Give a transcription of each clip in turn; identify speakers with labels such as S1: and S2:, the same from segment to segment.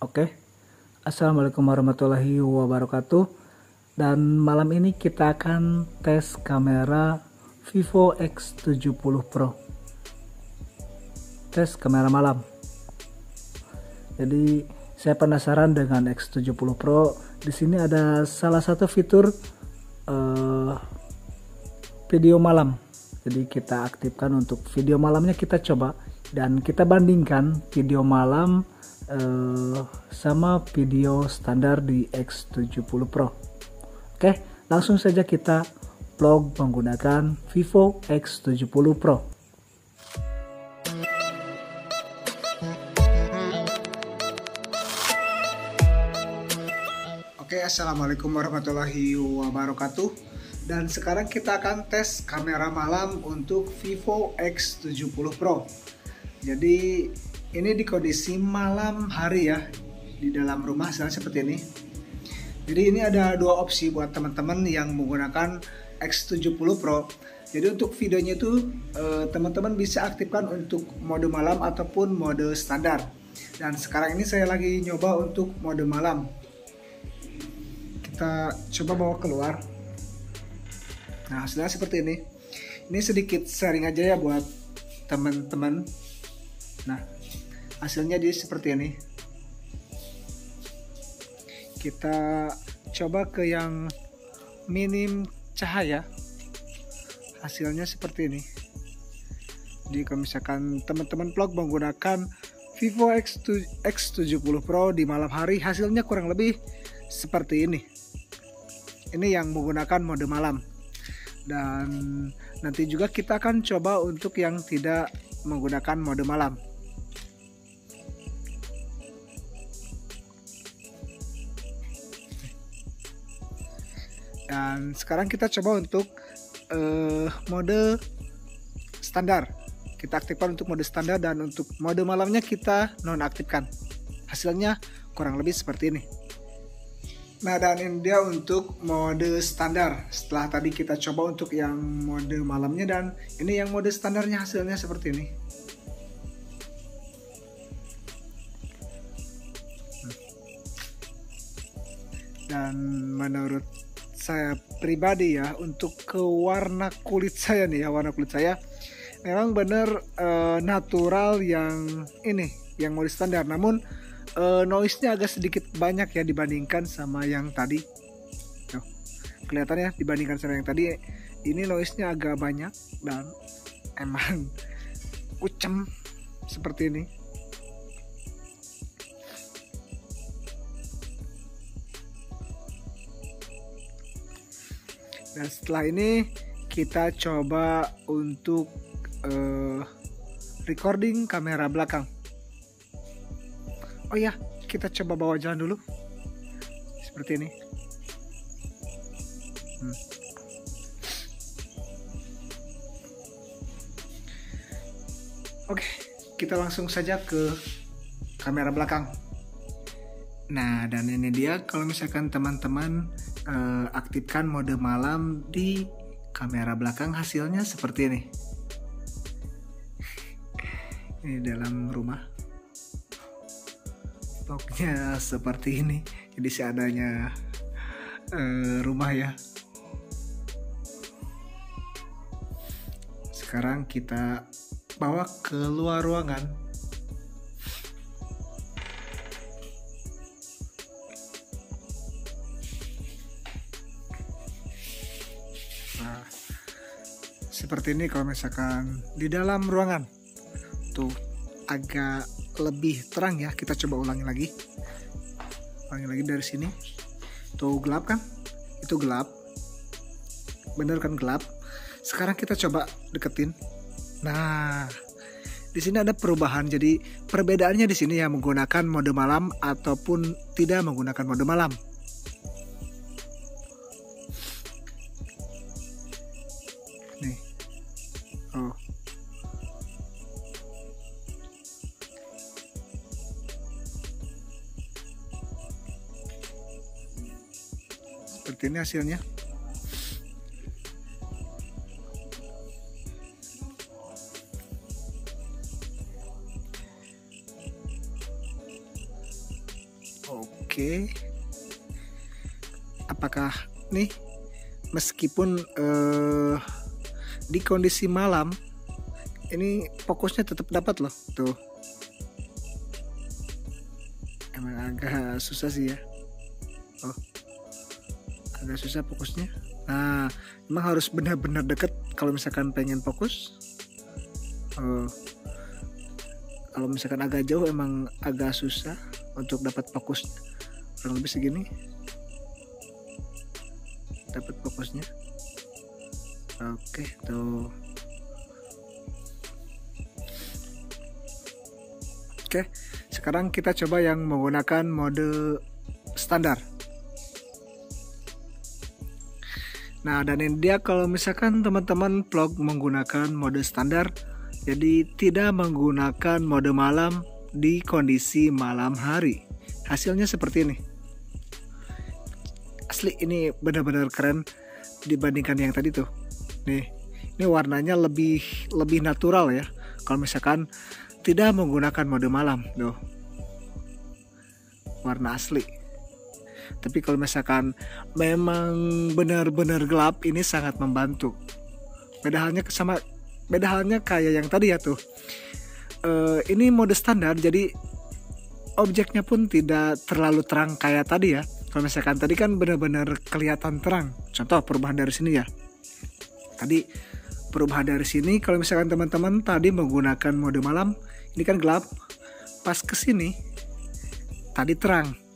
S1: Oke, Assalamualaikum warahmatullahi wabarakatuh. Dan malam ini kita akan tes kamera Vivo X70 Pro. Tes kamera malam. Jadi saya penasaran dengan X70 Pro. Di sini ada salah satu fitur uh, video malam. Jadi kita aktifkan untuk video malamnya kita coba dan kita bandingkan video malam uh, sama video standar di X70 Pro. Oke, langsung saja kita vlog menggunakan Vivo X70 Pro. Oke, Assalamualaikum warahmatullahi wabarakatuh. Dan sekarang kita akan tes kamera malam untuk Vivo X70 Pro. Jadi ini di kondisi malam hari ya di dalam rumah seperti ini. Jadi ini ada dua opsi buat teman-teman yang menggunakan X70 Pro. Jadi untuk videonya itu eh, teman-teman bisa aktifkan untuk mode malam ataupun mode standar. Dan sekarang ini saya lagi nyoba untuk mode malam. Kita coba bawa keluar. Nah hasilnya seperti ini. Ini sedikit sharing aja ya buat teman-teman. Nah hasilnya dia seperti ini. Kita coba ke yang minim cahaya. Hasilnya seperti ini. Jadi kalau misalkan teman-teman vlog menggunakan Vivo X X70 Pro di malam hari hasilnya kurang lebih seperti ini. Ini yang menggunakan mode malam. Dan nanti juga kita akan coba untuk yang tidak menggunakan mode malam dan sekarang kita coba untuk uh, mode standar. Kita aktifkan untuk mode standar dan untuk mode malamnya kita nonaktifkan. Hasilnya kurang lebih seperti ini. Nah dan ini dia untuk mode standar. Setelah tadi kita coba untuk yang mode malamnya Dan ini yang mode standarnya hasilnya seperti ini. Dan menurut saya pribadi ya untuk ke warna kulit saya nih ya warna kulit saya. Memang benar uh, natural yang ini yang mau standar. Namun uh, noise-nya agak sedikit banyak ya dibandingkan sama yang tadi. Tuh, kelihatannya dibandingkan sama yang tadi. Ini noise-nya agak banyak dan emang ucem seperti ini Nah setelah ini kita coba untuk uh, recording kamera belakang. Oh ya, kita coba bawa jalan dulu. Seperti ini. Hmm. Oke, kita langsung saja ke kamera belakang. Nah, dan ini dia kalau misalkan teman-teman uh, aktifkan mode malam di kamera belakang hasilnya seperti ini. Ini dalam rumah. Pokoknya seperti ini. Jadi seadanya uh, rumah ya. Sekarang kita bawa ke luar ruangan seperti ini kalau misalkan di dalam ruangan tuh agak lebih terang ya. Kita coba ulangi lagi. Ulangi lagi dari sini. Tuh gelap kan? Itu gelap. Bener kan gelap? Sekarang kita coba deketin. Nah, di sini ada perubahan. Jadi perbedaannya di sini ya menggunakan mode malam ataupun tidak menggunakan mode malam. Ini hasilnya. Oke. Apakah nih meskipun uh, di kondisi malam ini fokusnya tetap dapat loh tuh emang agak susah sih ya agak susah fokusnya. Nah emang harus benar-benar deket kalau misalkan pengen fokus. Oh kalau misalkan agak jauh emang agak susah untuk dapat fokus kurang lebih segini. Dapat fokusnya. Oke tuh. Oke sekarang kita coba yang menggunakan mode standar nah dan ini dia kalau misalkan teman-teman vlog menggunakan mode standar jadi tidak menggunakan mode malam di kondisi malam hari. Hasilnya seperti ini. Asli ini benar-benar keren dibandingkan yang tadi tuh. Nih ini warnanya lebih lebih natural ya. Kalau misalkan tidak menggunakan mode malam tuh warna asli tapi kalau misalkan memang benar-benar gelap ini sangat membantu. Beda halnya sama beda halnya kayak yang tadi ya tuh. Uh, ini mode standar jadi objeknya pun tidak terlalu terang kayak tadi ya. Kalau misalkan tadi kan benar-benar kelihatan terang. Contoh perubahan dari sini ya. Tadi perubahan dari sini kalau misalkan teman-teman tadi menggunakan mode malam ini kan gelap. Pas ke sini tadi terang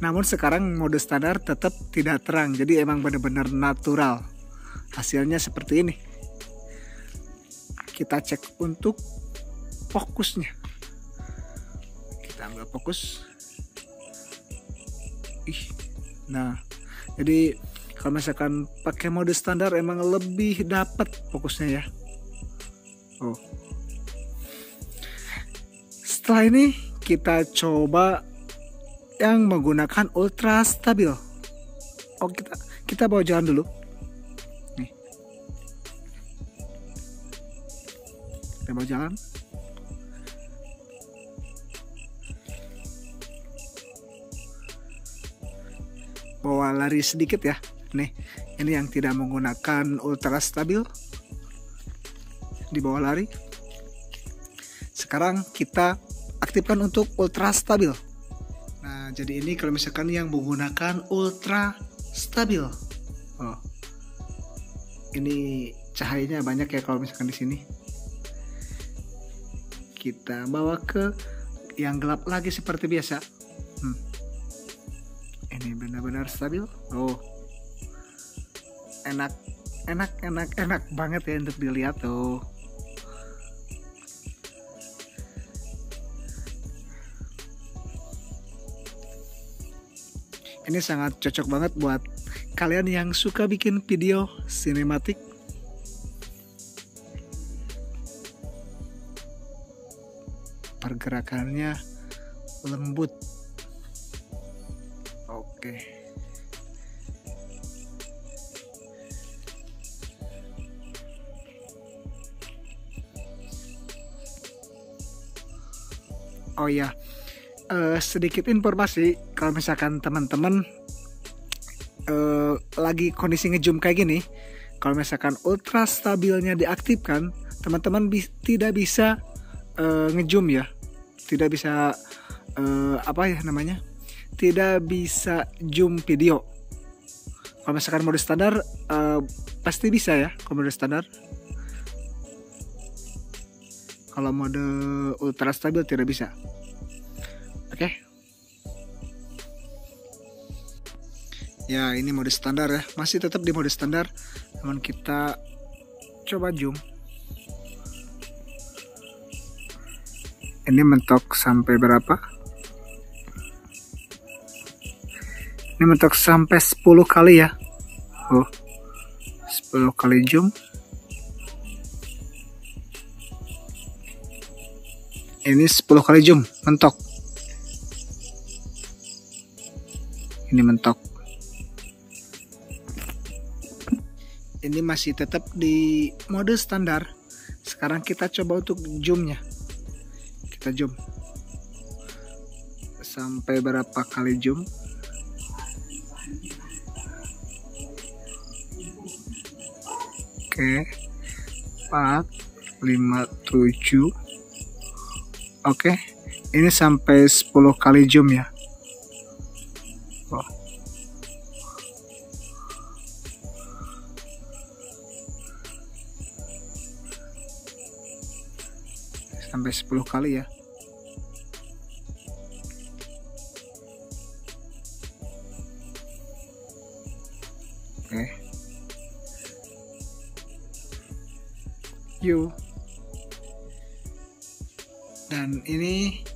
S1: namun sekarang mode standar tetap tidak terang jadi emang benar-benar natural. Hasilnya seperti ini. Kita cek untuk fokusnya. Kita ambil fokus. Ih nah jadi kalau misalkan pakai mode standar emang lebih dapat fokusnya ya. Oh. Setelah ini kita coba yang menggunakan ultra stabil. Oh kita kita bawa jalan dulu. Nih. Kita bawa jalan. Bawa lari sedikit ya. Nih ini yang tidak menggunakan ultra stabil. Di bawah lari. Sekarang kita aktifkan untuk ultra stabil nah jadi ini kalau misalkan yang menggunakan ultra stabil. Oh. Ini cahayanya banyak ya kalau misalkan di sini. Kita bawa ke yang gelap lagi seperti biasa. Hmm. Ini benar-benar stabil. Oh. Enak enak enak enak banget ya untuk dilihat tuh ini sangat cocok banget buat kalian yang suka bikin video sinematik pergerakannya lembut Oke. Oh ya, uh, sedikit informasi kalau misalkan teman-teman uh, lagi kondisi ngejum kayak gini, kalau misalkan ultra stabilnya diaktifkan, teman-teman bi tidak bisa uh, ngejum ya, tidak bisa uh, apa ya namanya, tidak bisa zoom video. Kalau misalkan mode standar uh, pasti bisa ya kalau mode standar. Kalau mode ultra stabil tidak bisa oke. Okay. ya ini mode standar ya. Masih tetap di mode standar namun kita coba zoom. Ini mentok sampai berapa? Ini mentok sampai 10 kali ya. Oh 10 kali zoom. Ini 10 kali zoom mentok ini mentok. Ini masih tetap di mode standar. Sekarang kita coba untuk zoomnya. Kita zoom. Sampai berapa kali zoom? Oke. 4 5 7 oke. Ini sampai 10 kali zoom ya sampai 10 kali ya Oke. Yuk. Dan ini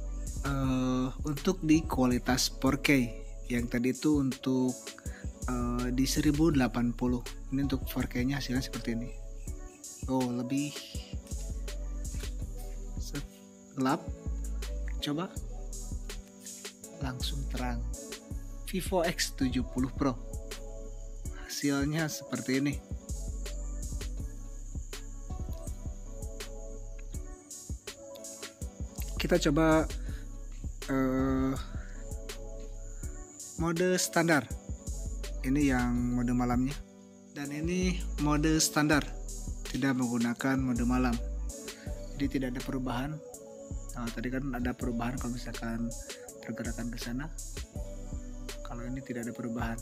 S1: uh, untuk di kualitas 4K. Yang tadi itu untuk uh, di 1080. Ini untuk 4K-nya hasilnya seperti ini. Oh, lebih gelap. Coba. Langsung terang. Vivo X70 Pro. Hasilnya seperti ini. Kita coba uh, mode standar. Ini yang mode malamnya. Dan ini mode standar. Tidak menggunakan mode malam. Jadi tidak ada perubahan nah, tadi kan ada perubahan kalau misalkan pergerakan ke sana. Kalau ini tidak ada perubahan